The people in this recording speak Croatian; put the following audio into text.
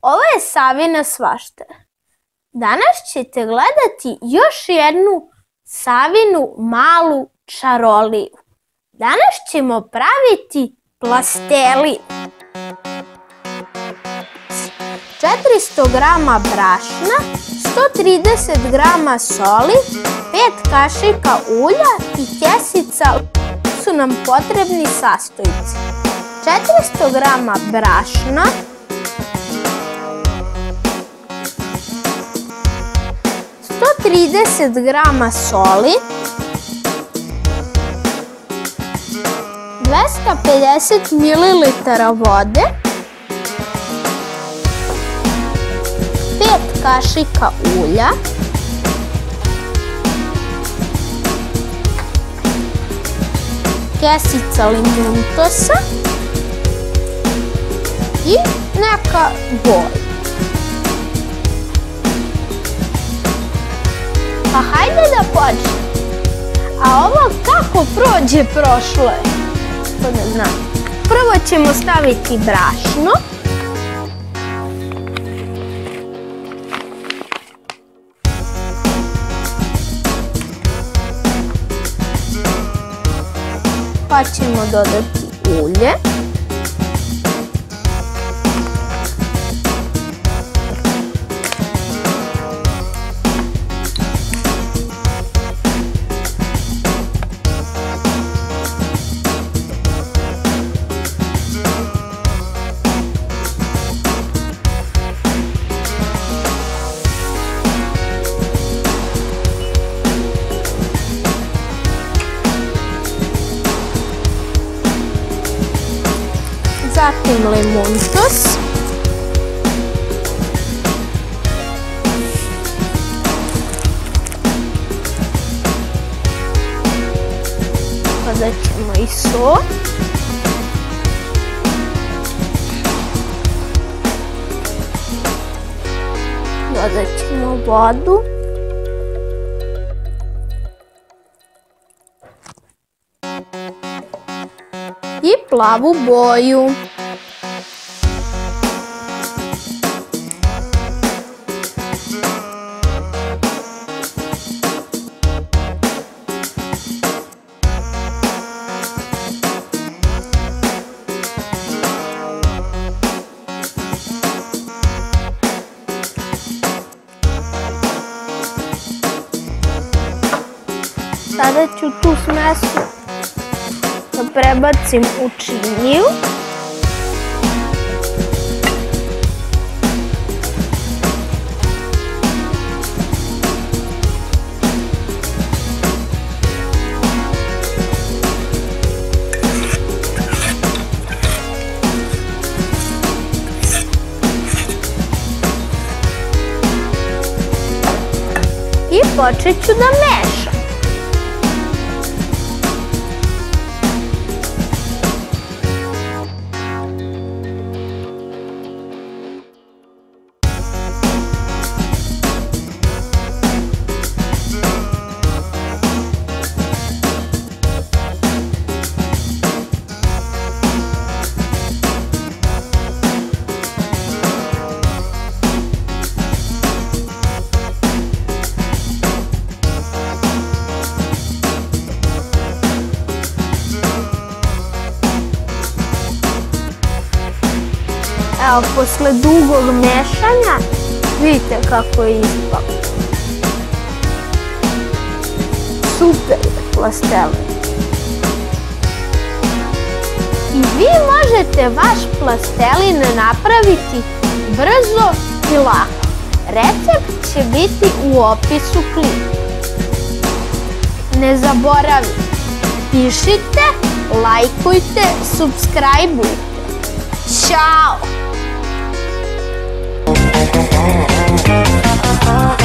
Ovo je Savina svašta. Danas ćete gledati još jednu Savinu malu čaroliju. Danas ćemo praviti plastelin. 400 g brašna, 130 g soli, 5 kašika ulja i kesica su nam potrebni sastojci. 400 g brašna, 130 g soli, 250 ml vode, kašika ulja, kesica limuntosa i neka boja. Pa hajde da počnemo. A ovo kako prođe prošlo je? To ne znam. Prvo ćemo staviti brašno. Pa ćemo dodati ulje. com lemon juice. Podaćemo i so. Dodat ćemo vodu. e plavo boio. Ću tu smesu da prebacim u činiju. Počet ću da mešam. Evo, posle dugog mešanja, vidite kako je ispalo. Super plastelin. I vi možete vaš plastelin napraviti brzo i lako. Recept će biti u opisu klipa. Ne zaboravite, pišite, lajkujte, subscribeujte. Ćao! oh.